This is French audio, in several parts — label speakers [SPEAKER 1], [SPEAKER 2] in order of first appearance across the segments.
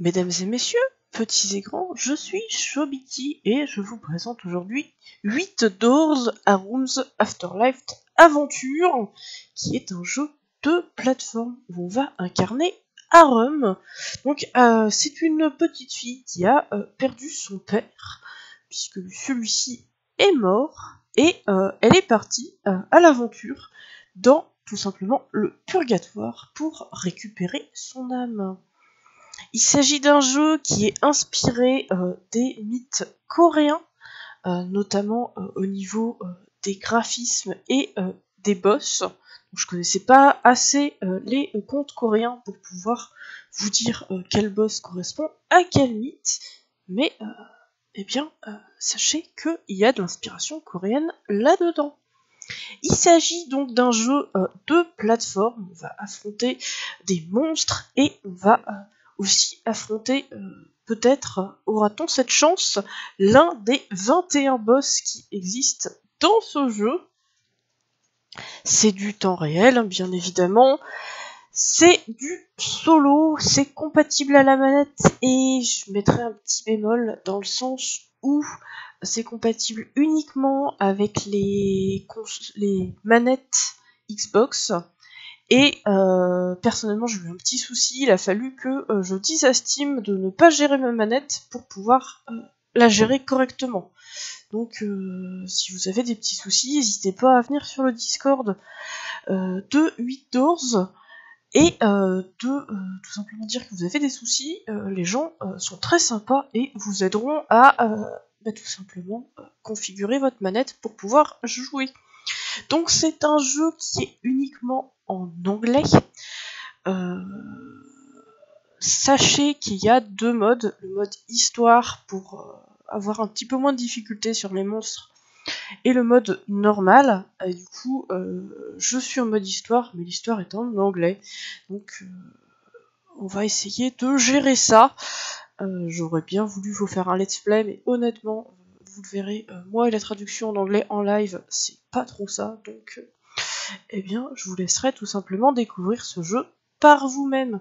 [SPEAKER 1] Mesdames et messieurs, petits et grands, je suis Shobiti et je vous présente aujourd'hui 8 Doors à Rooms Afterlife Aventure, qui est un jeu de plateforme où on va incarner Arum. Donc euh, c'est une petite fille qui a euh, perdu son père, puisque celui-ci est mort, et euh, elle est partie à l'aventure dans tout simplement le purgatoire pour récupérer son âme. Il s'agit d'un jeu qui est inspiré euh, des mythes coréens, euh, notamment euh, au niveau des graphismes et des boss. Je connaissais pas assez les contes coréens pour pouvoir vous dire quel boss correspond à quel mythe, mais eh bien, sachez qu'il y a de l'inspiration coréenne là-dedans. Il s'agit donc d'un jeu de plateforme. On va affronter des monstres et on va aussi affronter, euh, peut-être aura-t-on cette chance, l'un des 21 boss qui existent dans ce jeu. C'est du temps réel, hein, bien évidemment. C'est du solo, c'est compatible à la manette et je mettrai un petit bémol dans le sens où c'est compatible uniquement avec les, les manettes Xbox et euh, personnellement, j'ai eu un petit souci. Il a fallu que euh, je dise à Steam de ne pas gérer ma manette pour pouvoir euh, la gérer correctement. Donc, si vous avez des petits soucis, n'hésitez pas à venir sur le Discord de 8 Doors et de tout simplement dire que vous avez des soucis. les gens sont très sympas et vous aideront à bah, tout simplement configurer votre manette pour pouvoir jouer. Donc c'est un jeu qui est uniquement en anglais. Euh, sachez qu'il y a deux modes. Le mode histoire pour euh, avoir un petit peu moins de difficulté sur les monstres et le mode normal. Du coup, euh, je suis en mode histoire, mais l'histoire est en anglais. Donc on va essayer de gérer ça. J'aurais bien voulu vous faire un let's play, mais honnêtement, vous le verrez, moi et la traduction en anglais en live, c'est pas trop ça, donc eh bien, je vous laisserai tout simplement découvrir ce jeu par vous-même.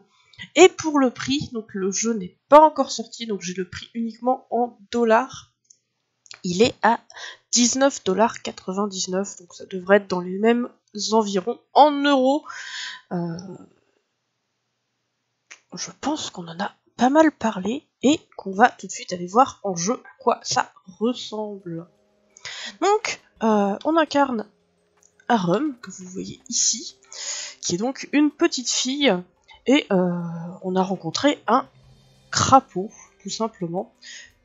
[SPEAKER 1] Et pour le prix, donc le jeu n'est pas encore sorti, donc j'ai le prix uniquement en dollars. Il est à 19,99$, donc ça devrait être dans les mêmes environs en euros. Euh, je pense qu'on en a pas mal parlé et qu'on va tout de suite aller voir en jeu à quoi ça ressemble. Donc, euh, on incarne Arum, que vous voyez ici, qui est donc une petite fille, et euh, on a rencontré un crapaud, tout simplement,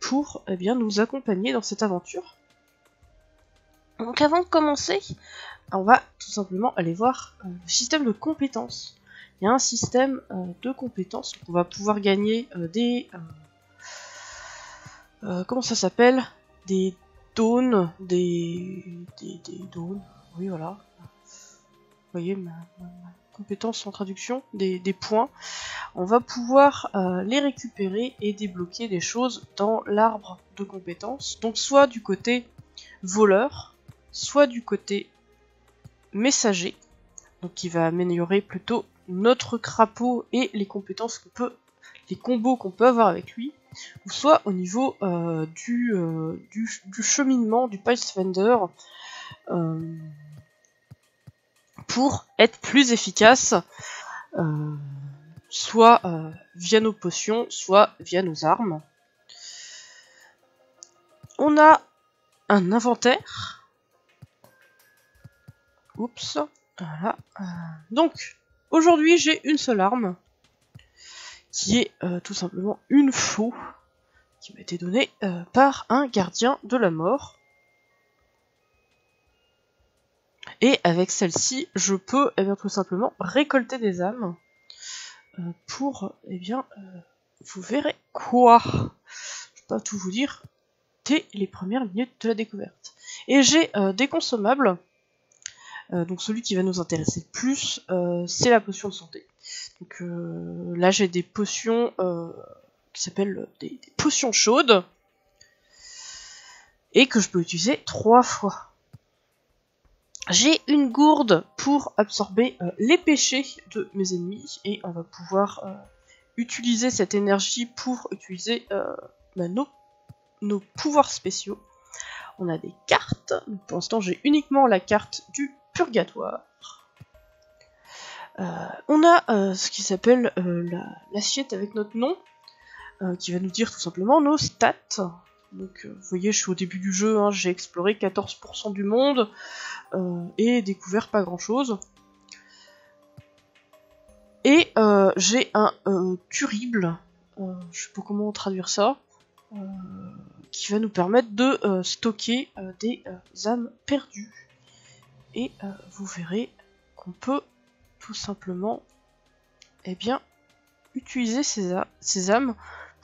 [SPEAKER 1] pour eh bien, nous accompagner dans cette aventure. Donc avant de commencer, on va tout simplement aller voir euh, le système de compétences. Il y a un système de compétences, on va pouvoir gagner des euh, comment ça s'appelle? Des dawns, des, des, des oui voilà. Vous voyez ma, compétence en traduction, des, points. On va pouvoir euh, les récupérer et débloquer des choses dans l'arbre de compétences. Donc soit du côté voleur, soit du côté messager, donc qui va améliorer plutôt notre crapaud et les compétences qu'on peut, les combos qu'on peut avoir avec lui ou soit au niveau euh, euh, du, cheminement, du Pathfinder, pour être plus efficace, soit via nos potions, soit via nos armes. On a un inventaire. Oups. Voilà. Donc, aujourd'hui, j'ai une seule arme qui est euh, tout simplement une faux qui m'a été donnée euh, par un gardien de la mort. Et avec celle-ci, je peux eh bien, tout simplement récolter des âmes euh, pour, eh bien, vous verrez quoi. Je vais pas tout vous dire dès les premières minutes de la découverte. Et j'ai des consommables. donc celui qui va nous intéresser le plus, c'est la potion de santé. Donc euh, là j'ai des potions euh, qui s'appellent des, potions chaudes et que je peux utiliser trois fois. J'ai une gourde pour absorber euh, les péchés de mes ennemis et on va pouvoir utiliser cette énergie pour utiliser bah, nos, nos pouvoirs spéciaux. On a des cartes. Pour l'instant, j'ai uniquement la carte du purgatoire. Euh, on a euh, ce qui s'appelle euh, l'assiette avec notre nom, qui va nous dire tout simplement nos stats. Donc vous voyez, je suis au début du jeu, hein, j'ai exploré 14% du monde et découvert pas grand chose. Et j'ai un turible, je sais pas comment traduire ça, qui va nous permettre de stocker des âmes perdues. Et vous verrez qu'on peut tout simplement eh bien, utiliser ces, âmes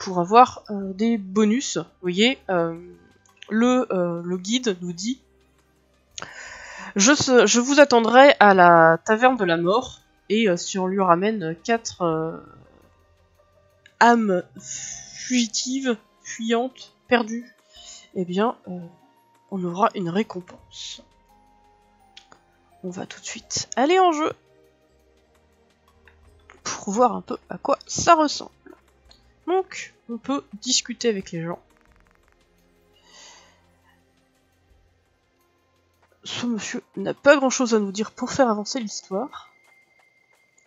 [SPEAKER 1] pour avoir euh, des bonus. Vous voyez, euh, le, euh, le, guide nous dit je, je, vous attendrai à la taverne de la mort et si on lui ramène 4 âmes fugitives, fuyantes, perdues, eh bien, on aura une récompense. On va tout de suite aller en jeu pour voir un peu à quoi ça ressemble. Donc, on peut discuter avec les gens. Ce monsieur n'a pas grand chose à nous dire pour faire avancer l'histoire.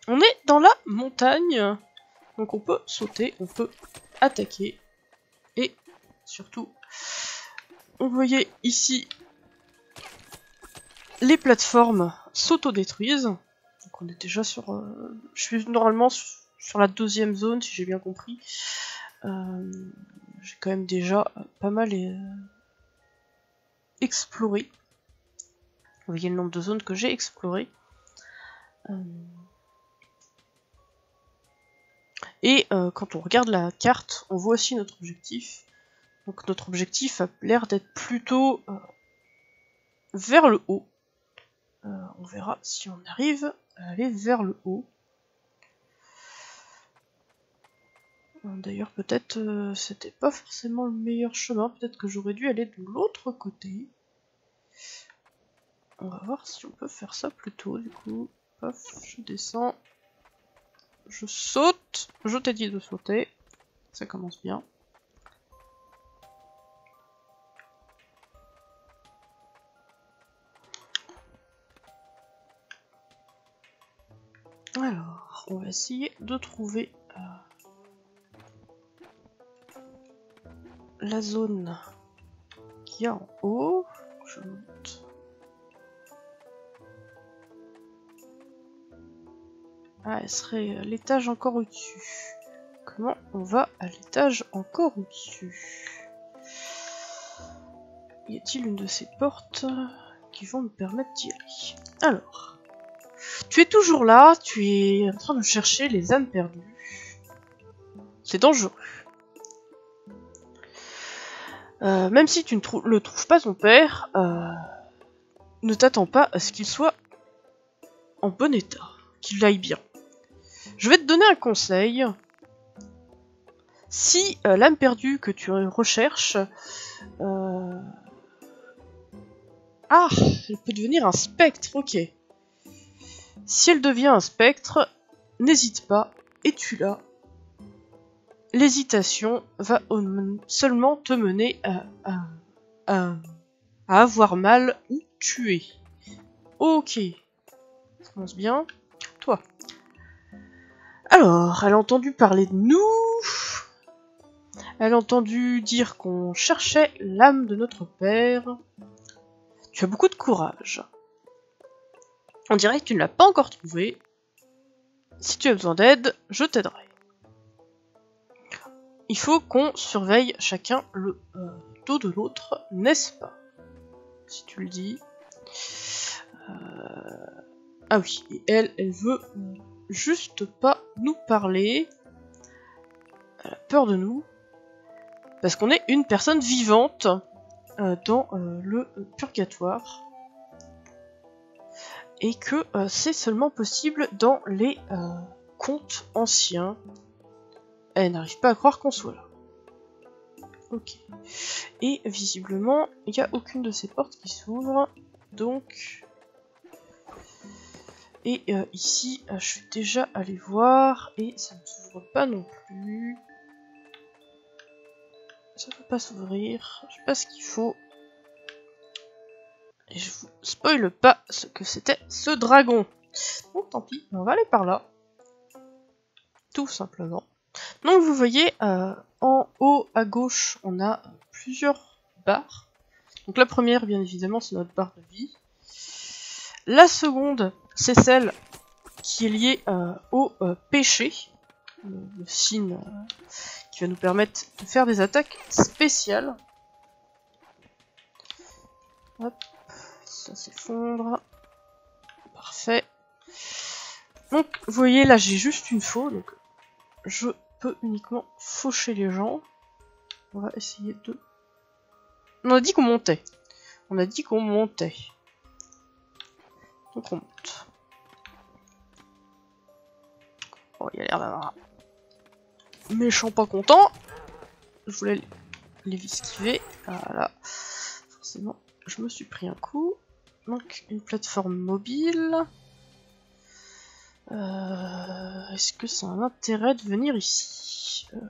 [SPEAKER 1] On est dans la montagne, donc on peut sauter, on peut attaquer, et surtout, vous voyez ici, les plateformes s'autodétruisent on est déjà sur... Euh, je suis normalement sur la deuxième zone, si j'ai bien compris. Euh, j'ai quand même déjà pas mal euh, exploré. Vous voyez le nombre de zones que j'ai explorées. Et quand on regarde la carte, on voit aussi notre objectif. Donc notre objectif a l'air d'être plutôt vers le haut. on verra si on arrive aller vers le haut. D'ailleurs, peut-être euh, c'était pas forcément le meilleur chemin. Peut-être que j'aurais dû aller de l'autre côté. On va voir si on peut faire ça plus tôt, du coup. Je descends. Je saute. Je t'ai dit de sauter. Ça commence bien. Alors, on va essayer de trouver euh, la zone qui a en haut. Je monte. Ah, elle serait l'étage encore au-dessus. Comment on va à l'étage encore au-dessus? Y a-t-il une de ces portes qui vont me permettre d'y aller? Alors, tu es toujours là, tu es en train de chercher les âmes perdues. C'est dangereux. Euh, même si tu ne le trouves pas ton père, euh, ne t'attends pas à ce qu'il soit en bon état, qu'il aille bien. Je vais te donner un conseil. Si euh, l'âme perdue que tu recherches... Ah, elle peut devenir un spectre, ok. Si elle devient un spectre, n'hésite pas et tu la L'hésitation va seulement te mener à, avoir mal ou tuer. Ok. Ça commence bien. Toi. Alors, elle a entendu parler de nous. Elle a entendu dire qu'on cherchait l'âme de notre père. Tu as beaucoup de courage. On dirait que tu ne l'as pas encore trouvé. Si tu as besoin d'aide, je t'aiderai. Il faut qu'on surveille chacun le euh, dos de l'autre, n'est-ce pas? Si tu le dis. Euh, ah oui, et elle, elle veut juste pas nous parler. Elle a peur de nous. Parce qu'on est une personne vivante euh, dans le purgatoire et que euh, c'est seulement possible dans les euh, contes anciens. Elle n'arrive pas à croire qu'on soit là. Ok. Et visiblement, il n'y a aucune de ces portes qui s'ouvre. Donc, Et euh, ici, euh, je suis déjà allé voir et ça ne s'ouvre pas non plus. Ça ne peut pas s'ouvrir. Je sais pas ce qu'il faut. Et je vous spoile pas ce que c'était ce dragon. Donc tant pis, on va aller par là. Tout simplement. Donc vous voyez, euh, en haut à gauche, on a plusieurs barres. Donc la première, bien évidemment, c'est notre barre de vie. La seconde, c'est celle qui est liée euh, au euh, péché, le, signe qui va nous permettre de faire des attaques spéciales. Hop, ça s'effondre. Parfait. Donc, vous voyez, là, j'ai juste une faux, peux uniquement faucher les gens. On va essayer de... On a dit qu'on montait. On a dit qu'on montait. Donc on monte. Oh, il a l'air d'avoir un méchant pas content. Je voulais les esquiver. Voilà. Forcément, je me suis pris un coup. Donc, une plateforme mobile. Euh, Est-ce que ça a un intérêt de venir ici euh,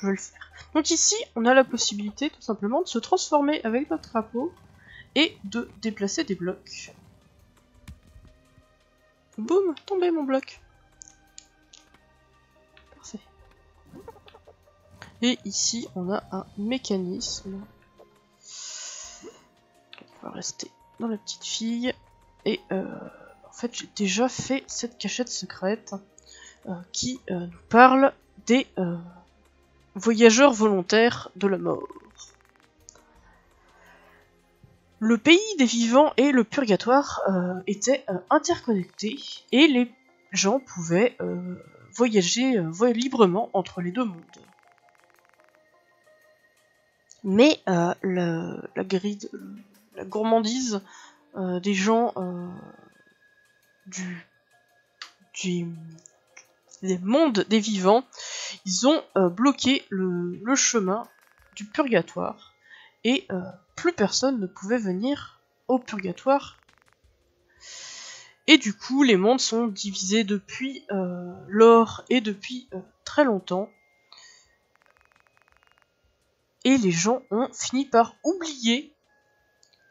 [SPEAKER 1] Je vais le faire. Donc ici, on a la possibilité tout simplement de se transformer avec notre drapeau et de déplacer des blocs. Boum, tombé mon bloc. Parfait. Et ici, on a un mécanisme. On va rester dans la petite fille. Et euh, fait, j'ai déjà fait cette cachette secrète euh, qui euh, nous parle des euh, voyageurs volontaires de la mort. Le pays des vivants et le purgatoire étaient interconnectés et les gens pouvaient voyager voy- librement entre les deux mondes. Mais la, gourmandise des gens du, du des vivants, ils ont euh, bloqué le, chemin du purgatoire et euh, plus personne ne pouvait venir au purgatoire. Et du coup, les mondes sont divisés depuis euh, lors et depuis euh, très longtemps. Et les gens ont fini par oublier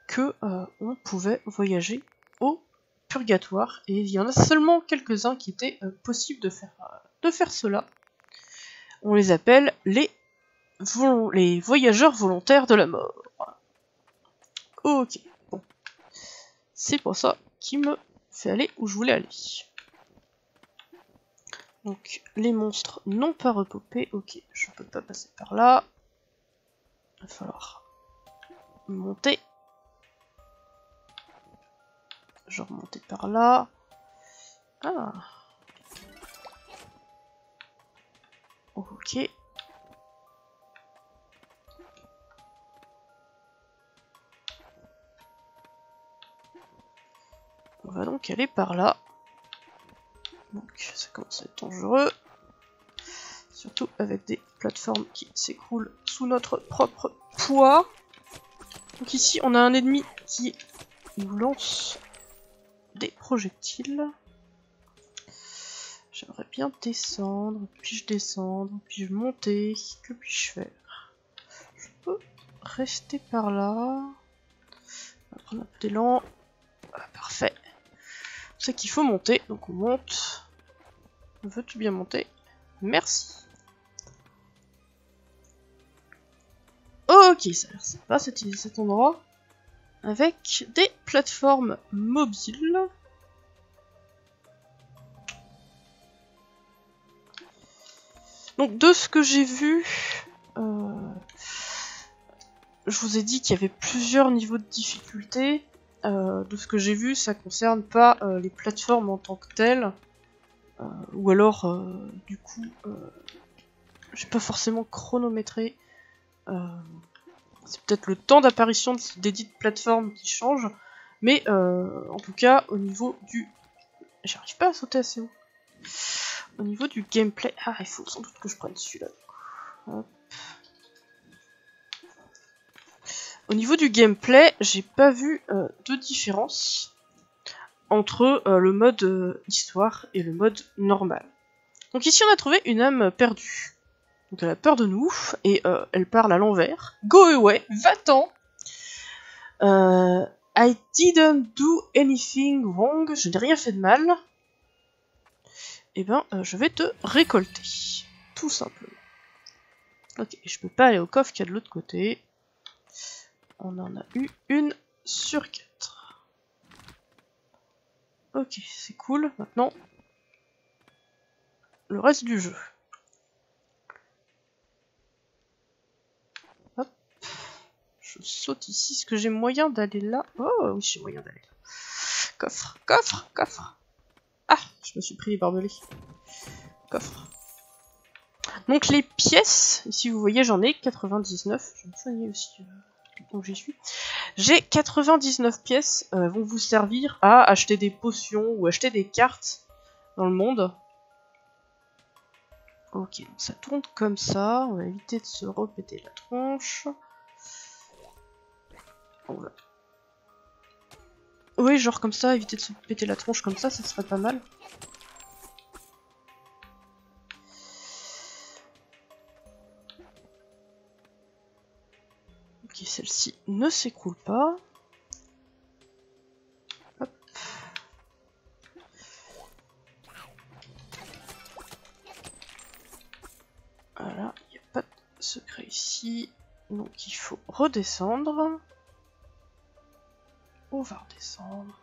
[SPEAKER 1] que on pouvait voyager au purgatoire. Et il y en a seulement quelques-uns qui étaient euh, possibles de faire, euh, de faire cela. On les appelle les, les voyageurs volontaires de la mort. Ok, bon. C'est pour ça qui me fait aller où je voulais aller. Donc, les monstres n'ont pas repopé. Ok, je peux pas passer par là. Il va falloir monter. Remonter par là. Ah. Ok. On va donc aller par là. Donc ça commence à être dangereux. Surtout avec des plateformes qui s'écroulent sous notre propre poids. Donc ici on a un ennemi qui nous lance des projectiles. J'aimerais bien descendre. Puis-je descendre Puis-je monter Que puis-je faire? Je peux rester par là. On va prendre un peu d'élan. Voilà, parfait. C'est qu'il faut monter, donc on monte. Veux-tu bien monter? Merci. Ok, ça a l'air sympa cet, cet endroit. Avec des plateformes mobiles. Donc de ce que j'ai vu, euh, je vous ai dit qu'il y avait plusieurs niveaux de difficulté. Euh, de ce que j'ai vu, ça concerne pas euh, les plateformes en tant que telles, ou alors du coup, j'ai pas forcément chronométré. C'est peut-être le temps d'apparition de- des dites plateformes qui change, mais euh, en tout cas au niveau du, j'arrive pas à sauter assez haut. Au niveau du gameplay, ah il faut sans doute que je prenne celui-là. Au niveau du gameplay, j'ai pas vu euh, de différence. entre euh, le mode histoire et le mode normal. Donc ici on a trouvé une âme perdue. Donc elle a peur de nous et euh, elle parle à l'envers. Go away, va-t'en. Euh, I didn't do anything wrong, je n'ai rien fait de mal. Eh ben, euh, je vais te récolter, tout simplement. Ok, je peux pas aller au coffre qui est de l'autre côté. On en a eu une sur quatre. Ok, c'est cool. Maintenant, le reste du jeu. Je saute ici. Est-ce que j'ai moyen d'aller là? Oh oui, j'ai moyen d'aller là. Coffre, coffre, coffre. Ah, je me suis pris les barbelés. Coffre. Donc les pièces, ici vous voyez j'en ai 99. Je vais me soigner aussi. Euh donc j'y suis. J'ai 99 pièces euh, vont vous servir à acheter des potions ou acheter des cartes dans le monde. Ok, ça tourne comme ça. On va éviter de se repéter la tronche. Oui, genre comme ça, éviter de se péter la tronche comme ça, ça serait pas mal. Ok, celle-ci ne s'écroule pas. Voilà, il n'y a pas de secret ici. Donc il faut redescendre. On va redescendre.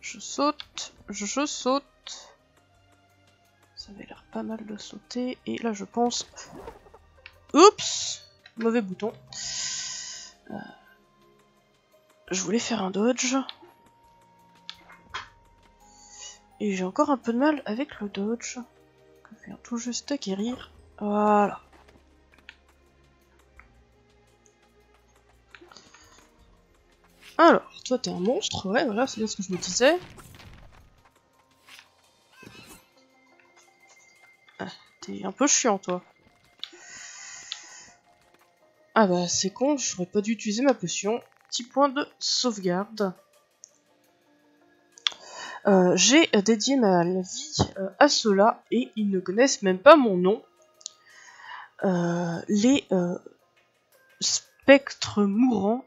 [SPEAKER 1] Je saute, je saute. Ça avait l'air pas mal de sauter. Et là je pense... Oups Mauvais bouton. Euh, je voulais faire un dodge. Et j'ai encore un peu de mal avec le dodge. Je viens tout juste acquérir. Voilà. Alors, toi t'es un monstre, ouais, voilà, c'est bien ce que je me disais. Ah, t'es un peu chiant, toi. Ah bah c'est con, j'aurais pas dû utiliser ma potion. Petit point de sauvegarde. Euh, J'ai dédié ma vie euh, à cela et ils ne connaissent même pas mon nom. Euh, les spectres mourants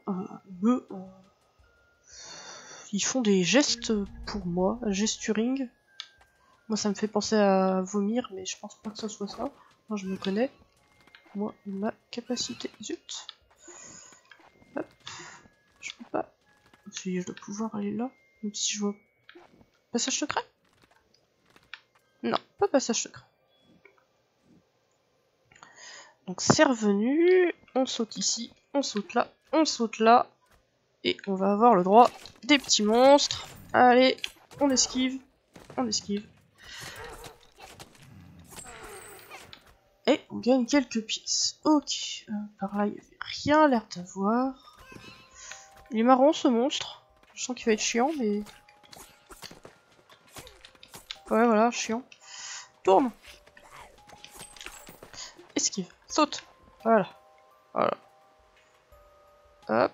[SPEAKER 1] me... ils font des gestes pour moi, gesturing. Moi ça me fait penser à vomir, mais je pense pas que ce soit ça. Moi je me connais moi ma capacité. Zut Hop. Je peux pas. Si je dois pouvoir aller là, même si je vois. Passage secret Non, pas passage secret. Donc c'est revenu, on saute ici, on saute là, on saute là, et on va avoir le droit des petits monstres. Allez, on esquive, on esquive. Et on gagne quelques pièces. Ok, euh, par là il n'y avait rien l'air d'avoir. Il est marrant ce monstre. Je sens qu'il va être chiant, mais... Ouais, voilà, chiant. Tourne Esquive, saute Voilà. Voilà. Hop.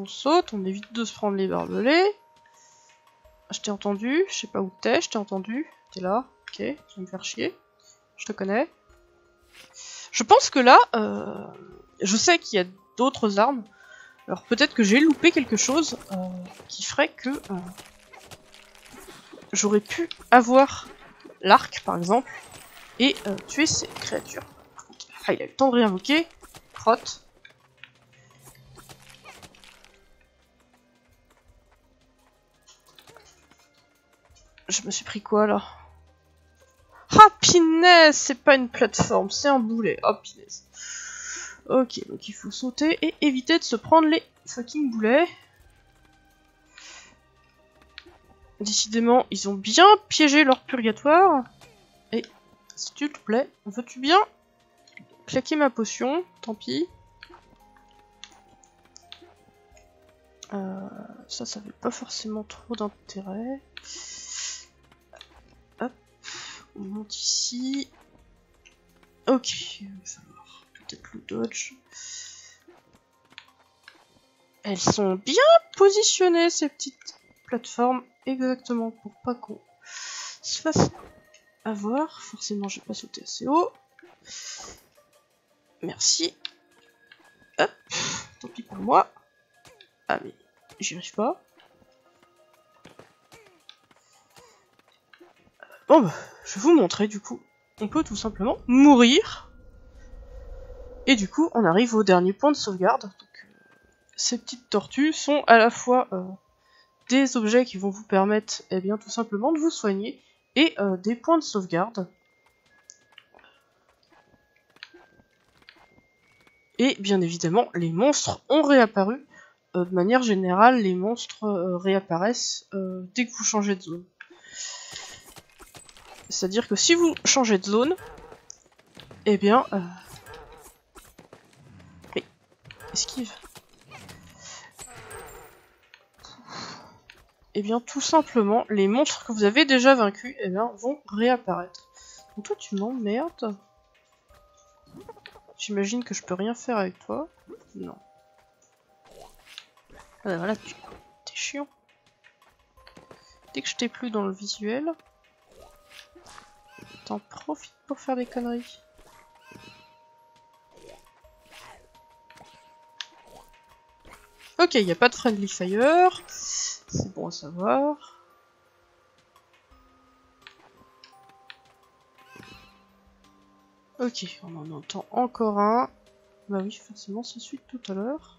[SPEAKER 1] On saute, on évite de se prendre les barbelés. Je t'ai entendu, je sais pas où t'es, je t'ai entendu. T'es là, ok, tu vas me faire chier je te connais. Je pense que là, euh, je sais qu'il y a d'autres armes. Alors peut-être que j'ai loupé quelque chose euh, qui ferait que euh, j'aurais pu avoir l'arc, par exemple, et tuer ces créatures. Ah, il a eu le temps de réinvoquer. Crotte. Je me suis pris quoi là? Ah, pinaise, c'est pas une plateforme, c'est un boulet. Oh, pinaise. Ok, donc il faut sauter et éviter de se prendre les fucking boulets. Décidément, ils ont bien piégé leur purgatoire. Et, s'il te plaît, veux-tu bien claquer ma potion? Tant pis. Euh, ça, ça n'avait pas forcément trop d'intérêt. On monte ici. Ok, il va peut-être le dodge. Elles sont bien positionnées, ces petites plateformes, exactement, pour pas qu'on se fasse avoir. Forcément, j'ai pas sauté assez haut. Merci. Hop, tant pis pour moi. Ah mais j'y arrive pas. Bon bah, je vais vous montrer du coup. On peut tout simplement mourir. Et du coup, on arrive au dernier point de sauvegarde. Euh, ces petites tortues sont à la fois euh, des objets qui vont vous permettre, eh bien, tout simplement de vous soigner, et euh, des points de sauvegarde. Et bien évidemment, les monstres ont réapparu. de manière générale, les monstres réapparaissent dès que vous changez de zone. C'est-à-dire que si vous changez de zone, eh bien... Euh... Oui, esquive. Eh bien, tout simplement, les monstres que vous avez déjà vaincus, eh bien, vont réapparaître. Donc toi, tu m'emmerdes. J'imagine que je peux rien faire avec toi. Non. Ah, voilà, tu... T'es chiant. Dès que je t'ai plus dans le visuel, t'en profites pour faire des conneries. Ok, il n'y a pas de friendly fire. C'est bon à savoir. Ok, on en entend encore un. Bah oui, forcément, celui de tout à l'heure.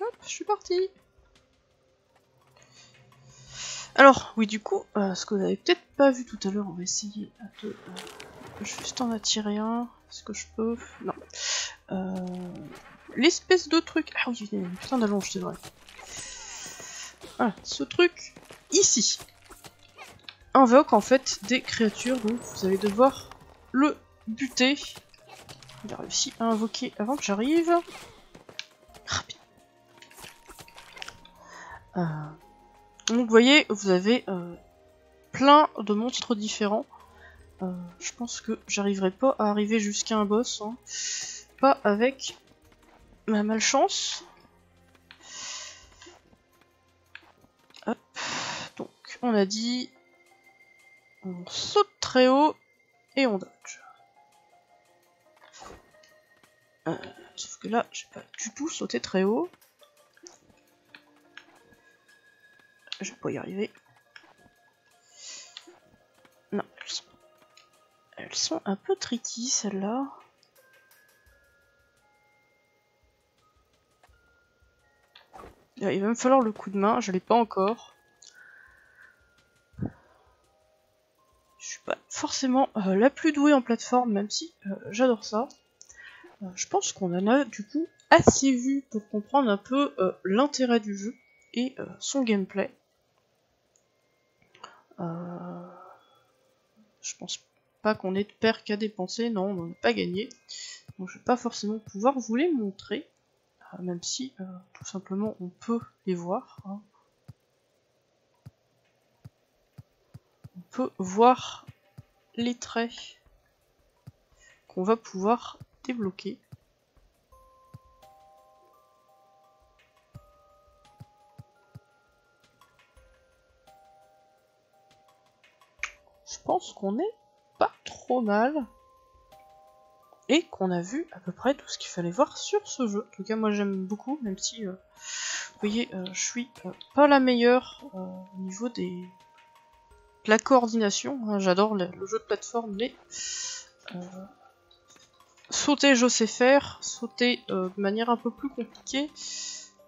[SPEAKER 1] Hop, je suis parti. Alors, oui, du coup, euh, ce que vous n'avez peut-être pas vu tout à l'heure, on va essayer de euh, juste en attirer un. Est-ce que je peux Non. Euh, l'espèce de truc... Ah oui, il y a une putain d'allonge, c'est vrai. Voilà, ce truc, ici, invoque en fait des créatures, donc vous allez devoir le buter. Il a réussi à invoquer avant que j'arrive. Rapide. Euh, donc vous voyez, vous avez euh, plein de monstres différents. Euh, je pense que j'arriverai pas à arriver jusqu'à un boss. Hein. Pas avec ma malchance. Hop. Donc on a dit... On saute très haut et on dodge. Euh, sauf que là, j'ai pas du tout sauté très haut. Je vais pas y arriver. Non, elles sont, un peu tricky celles-là. Il va me falloir le coup de main, je l'ai pas encore. Je suis pas forcément euh, la plus douée en plateforme, même si euh, j'adore ça. Euh, je pense qu'on en a du coup assez vu pour comprendre un peu l'intérêt du jeu et son gameplay. Euh, je pense pas qu'on ait de paire qu'à dépenser, non, on n'en a pas gagné. Donc je vais pas forcément pouvoir vous les montrer, euh, même si euh, tout simplement on peut les voir. Hein. On peut voir les traits qu'on va pouvoir débloquer. Qu'on est pas trop mal. Et qu'on a vu à peu près tout ce qu'il fallait voir sur ce jeu. En tout cas, moi j'aime beaucoup, même si, euh, vous voyez, euh, je suis euh, pas la meilleure au niveau des... de la coordination. Hein. J'adore le, jeu de plateforme, mais... sauter, je sais faire. Sauter de manière un peu plus compliquée.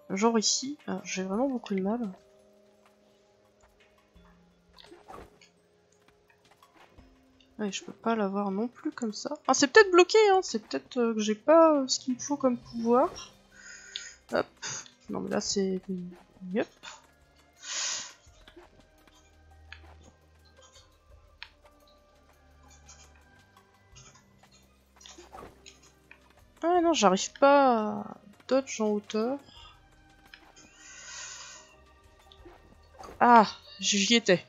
[SPEAKER 1] Genre ici, j'ai vraiment beaucoup de mal. Je peux pas l'avoir non plus comme ça. Ah, c'est peut-être bloqué, hein. C'est peut-être euh, que j'ai pas euh, ce qu'il me faut comme pouvoir. Hop. Non, mais là, c'est... Yep. Ah non, j'arrive pas à dodge en hauteur. Ah, j'y étais.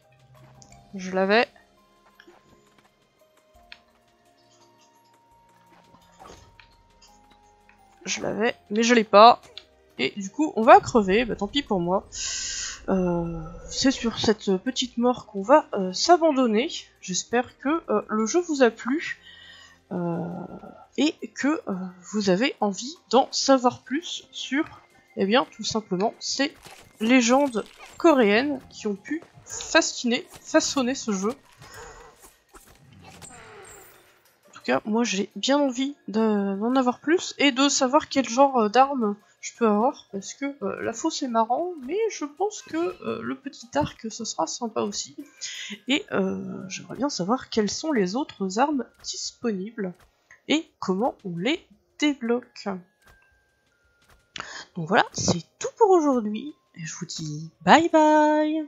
[SPEAKER 1] Je l'avais. Je l'avais, mais je l'ai pas. Et du coup, on va crever, bah tant pis pour moi. Euh, c'est sur cette petite mort qu'on va euh, s'abandonner. J'espère que euh, le jeu vous a plu et que vous avez envie d'en savoir plus sur, eh bien, tout simplement, ces légendes coréennes qui ont pu fasciner, façonner ce jeu. En tout moi j'ai bien envie d'en avoir plus et de savoir quel genre d'armes je peux avoir parce que euh, la fausse est marrant, mais je pense que euh, le petit arc ce sera sympa aussi. Et euh, j'aimerais bien savoir quelles sont les autres armes disponibles et comment on les débloque. Donc voilà, c'est tout pour aujourd'hui et je vous dis bye bye